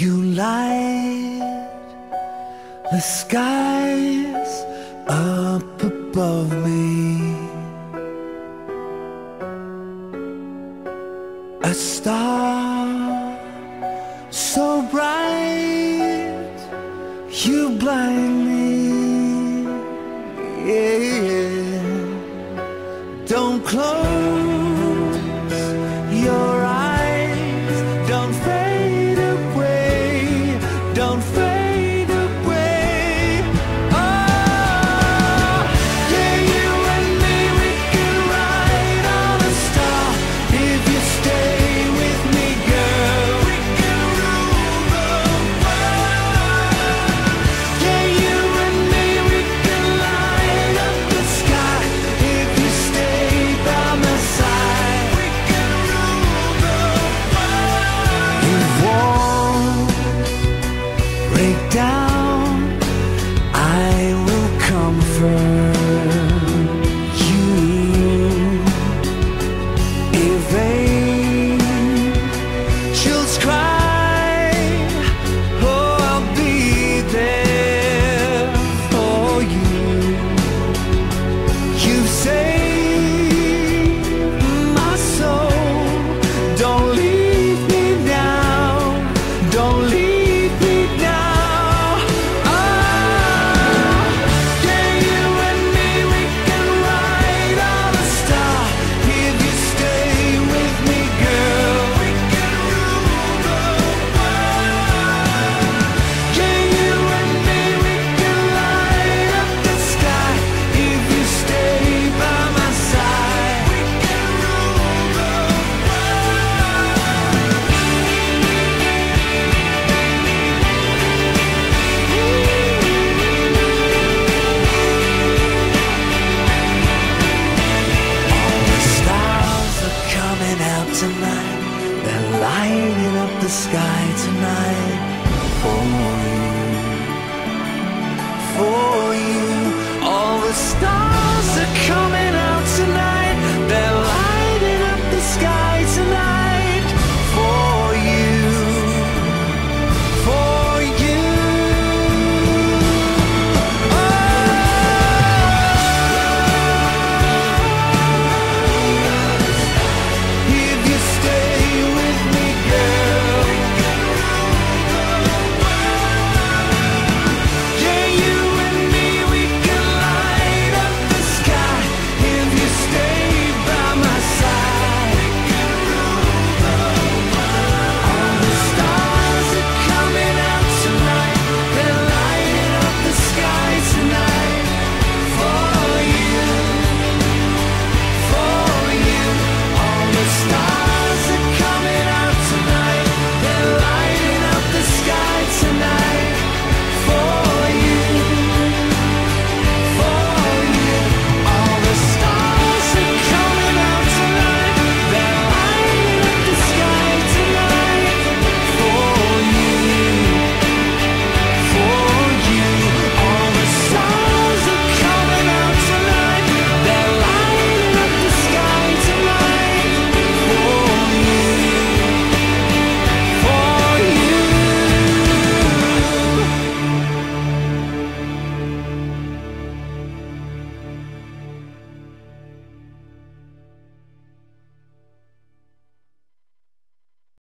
You light the skies up above me A star so bright You blind me yeah, yeah. Don't close the sky tonight for you.